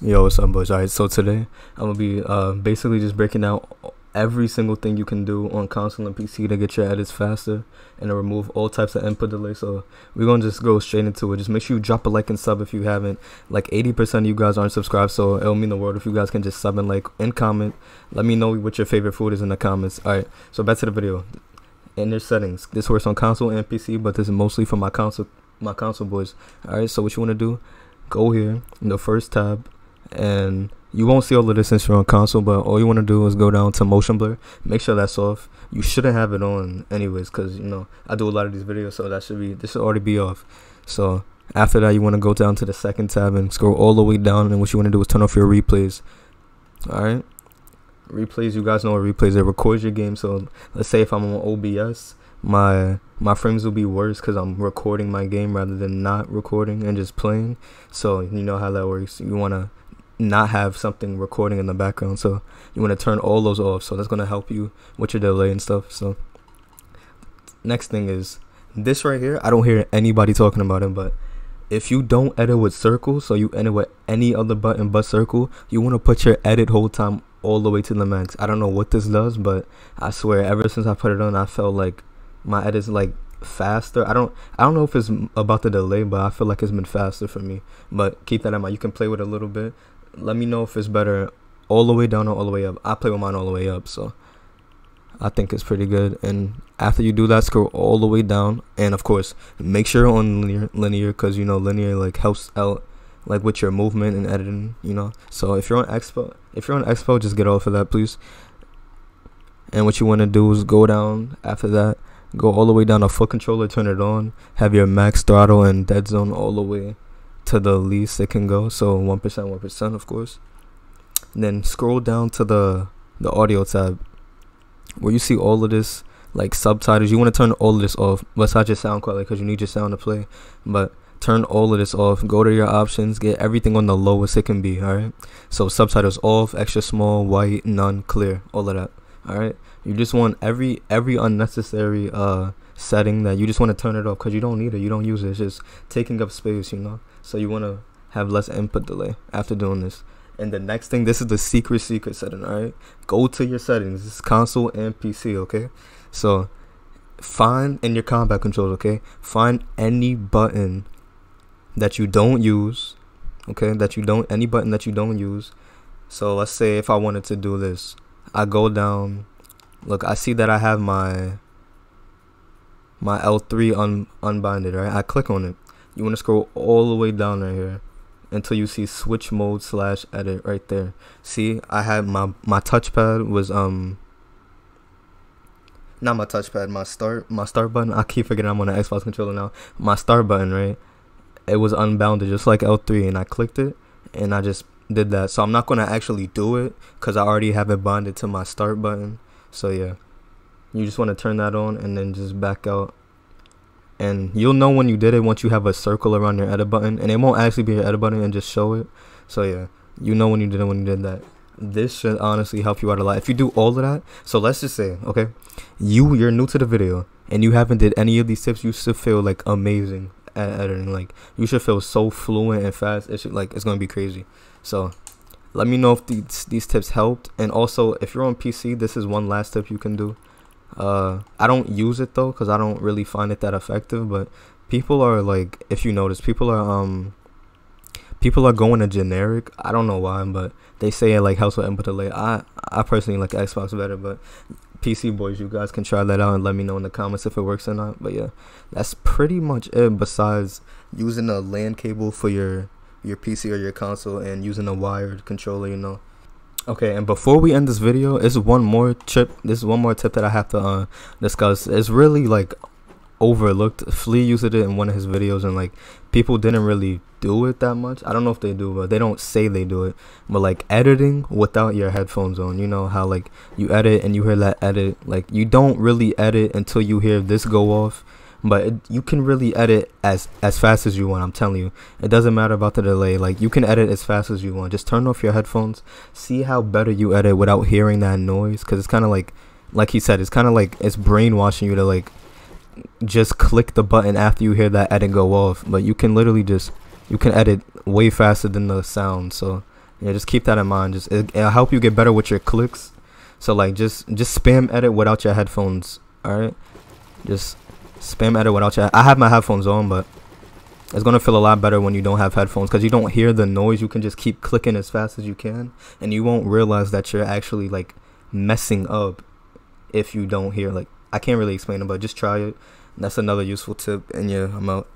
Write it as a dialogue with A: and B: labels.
A: Yo, what's up, boys? Alright, so today I'm gonna be uh, basically just breaking down every single thing you can do on console and PC to get your edits faster and to remove all types of input delay. So we're gonna just go straight into it. Just make sure you drop a like and sub if you haven't. Like 80% of you guys aren't subscribed, so it'll mean the world if you guys can just sub and like and comment. Let me know what your favorite food is in the comments. Alright, so back to the video. In their settings, this works on console and PC, but this is mostly for my console my console boys. Alright, so what you wanna do? Go here in the first tab and you won't see all of this since you're on console but all you want to do is go down to motion blur. Make sure that's off. You shouldn't have it on anyways because you know i do a lot of these videos so that should be this should already be off. So after that you want to go down to the second tab and scroll all the way down and what you want to do is turn off your replays. All right replays you guys know what replays it records your game so let's say if i'm on obs my my frames will be worse because i'm recording my game rather than not recording and just playing so you know how that works you want to not have something recording in the background. So you want to turn all those off. So that's going to help you with your delay and stuff. So next thing is this right here. I don't hear anybody talking about it, but if you don't edit with circle, so you edit with any other button but circle, you want to put your edit hold time all the way to the max. I don't know what this does, but I swear ever since I put it on, I felt like my edit's like faster. I don't I don't know if it's about the delay, but I feel like it's been faster for me. But keep that in mind. You can play with it a little bit let me know if it's better all the way down or all the way up. I play with mine all the way up, so I think it's pretty good. And after you do that, scroll all the way down, and of course, make sure on linear, linear, because you know linear like helps out like with your movement and editing, you know. So if you're on Expo, if you're on Expo, just get off of that, please. And what you want to do is go down after that, go all the way down to foot controller, turn it on, have your max throttle and dead zone all the way to the least it can go. So 1%, 1%, of course. And then scroll down to the, the audio tab where you see all of this like subtitles. You want to turn all of this off besides your sound quality because you need your sound to play. But turn all of this off. Go to your options. Get everything on the lowest it can be. All right. So subtitles off, extra small, white, none, clear, all of that. All right. You just want every every unnecessary uh setting that you just want to turn it off because you don't need it. You don't use it. It's just taking up space. You know. So you want to have less input delay after doing this. And the next thing, this is the secret secret setting, alright? Go to your settings. This is console and PC, okay? So find in your combat controls, okay? Find any button that you don't use, okay? That you don't any button that you don't use. So let's say if I wanted to do this, I go down. Look, I see that I have my my L3 un unbinded, right? I click on it. You want to scroll all the way down right here until you see switch mode slash edit right there. See i had my my touchpad was um not my touchpad my start my start button. I keep forgetting i'm on an xbox controller now. My start button right? It was unbounded just like l3 and i clicked it and i just did that. So i'm not going to actually do it because i already have it bonded to my start button so yeah. You just want to turn that on and then just back out. And you'll know when you did it once you have a circle around your edit button and it won't actually be your edit button and just show it. So yeah. You know when you did it when you did that. This should honestly help you out a lot. If you do all of that so let's just say okay you you're new to the video and you haven't did any of these tips you should feel like amazing at editing. Like you should feel so fluent and fast. It should like it's gonna be crazy. So let me know if these these tips helped and also if you're on pc this is one last tip you can do uh, I don't use it though because I don't really find it that effective. But people are like, if you notice, people are um, people are going to generic. I don't know why, but they say it like helps with input delay. I I personally like Xbox better, but PC boys, you guys can try that out and let me know in the comments if it works or not. But yeah, that's pretty much it. Besides using a LAN cable for your your PC or your console and using a wired controller, you know. Okay, and before we end this video, it's one more tip. This is one more tip that I have to uh, discuss. It's really like overlooked. Flea used it in one of his videos, and like people didn't really do it that much. I don't know if they do, but they don't say they do it. But like editing without your headphones on, you know how like you edit and you hear that edit. Like you don't really edit until you hear this go off but it, you can really edit as as fast as you want i'm telling you it doesn't matter about the delay like you can edit as fast as you want just turn off your headphones see how better you edit without hearing that noise because it's kind of like like he said it's kind of like it's brainwashing you to like just click the button after you hear that edit go off but you can literally just you can edit way faster than the sound so Yeah, just keep that in mind. Just it, it'll help you get better with your clicks. So like just just spam edit without your headphones. All right, just spam edit without your. I have my headphones on, but it's gonna feel a lot better when you don't have headphones because you don't hear the noise. You can just keep clicking as fast as you can, and you won't realize that you're actually like messing up if you don't hear. Like I can't really explain it, but just try it. That's another useful tip. And yeah, I'm out.